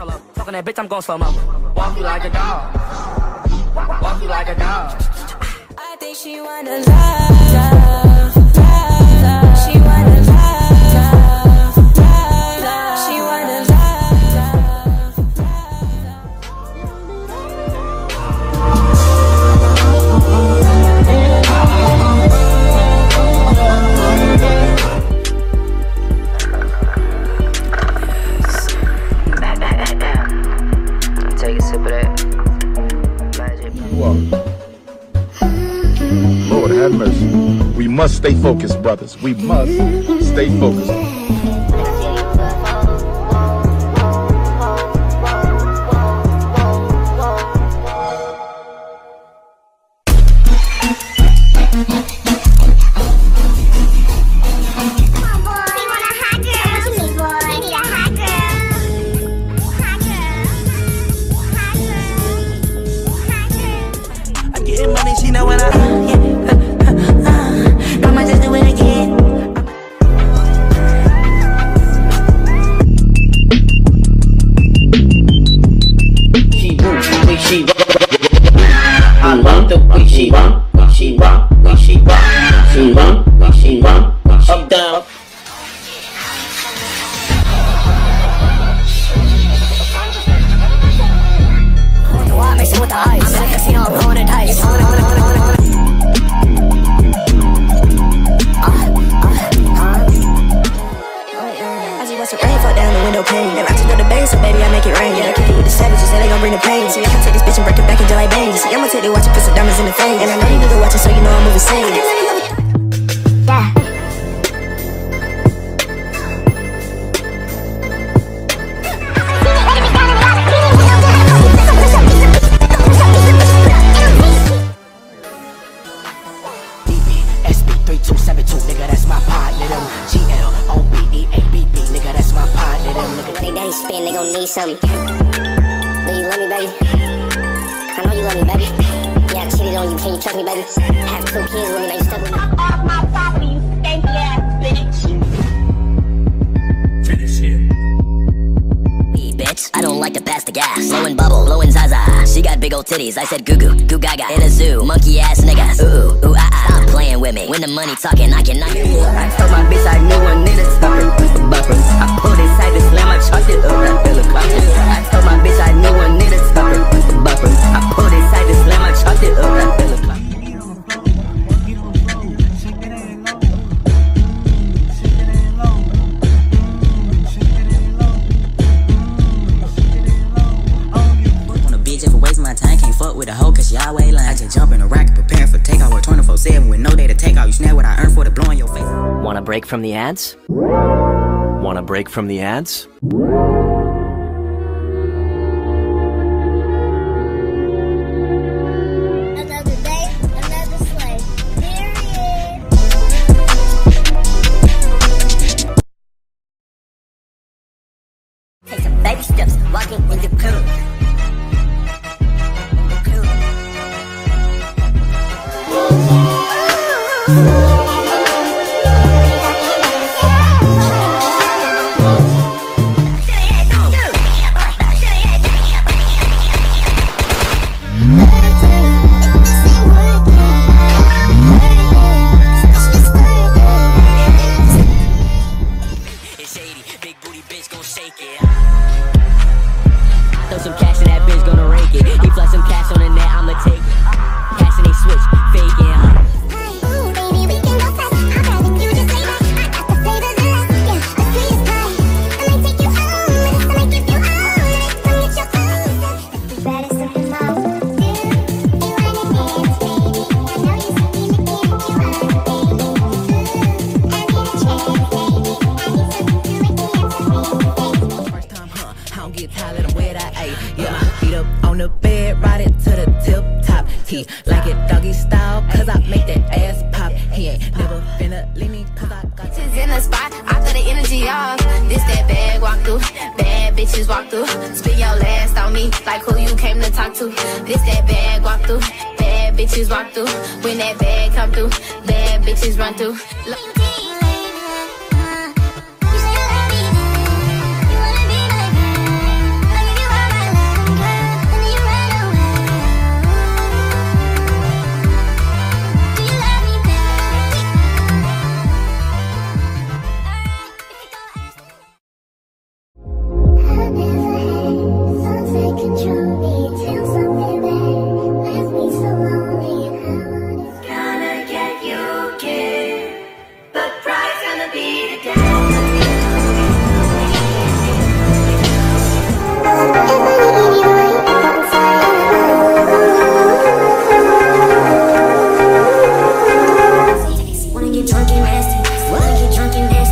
solo. Talking that bitch, I'm going slow mo. Walk you like a dog. Walk you like a dog. I think she wanna love, must stay focused, brothers. We must stay focused. Back I bang. See, I'ma take the watch and put some diamonds in the face. And I know you nigga watching, so you know I'm moving sane. Yeah. SB3272, nigga, that's my partner. Them GL, OBE, ABB, nigga, that's my partner. Them nigga. When they daddy spin, they gon' need something. Do you love me, baby? I you love me, baby. Yeah, I cheated on you. Can you trust me, baby? I have two kids with me. Now you stuck with me. off my property, you skanky ass bitch. Hey, bitch. I don't like to pass the gas. Blowing bubble, blowing Zaza. She got big old titties. I said goo goo, goo gaga. In a zoo, monkey ass niggas. Ooh, ooh, ah, ah. Stop playing with me. When the money talking, I cannot hear. I told my bitch I knew a nigga stopper, buffer. I pulled a hoe cause she always lying. I just jump in a racket, preparing for takeout with 24 7 with no day to take out. You snap what I earn for the blow in your face. Want a break from the ads? Wanna break from the ads? The bed, ride it to the tip top. He like it doggy style, cause I make that ass pop. He ain't never finna leave me, cause I got Bitches in the spot, I throw the energy off. This that bag walk through, bad bitches walk through. Spin your last on me, like who you came to talk to. This that bag walk through, bad bitches walk through. When that bag come through, bad bitches run through. Look. nasty. What? When you get drunk, and nasty.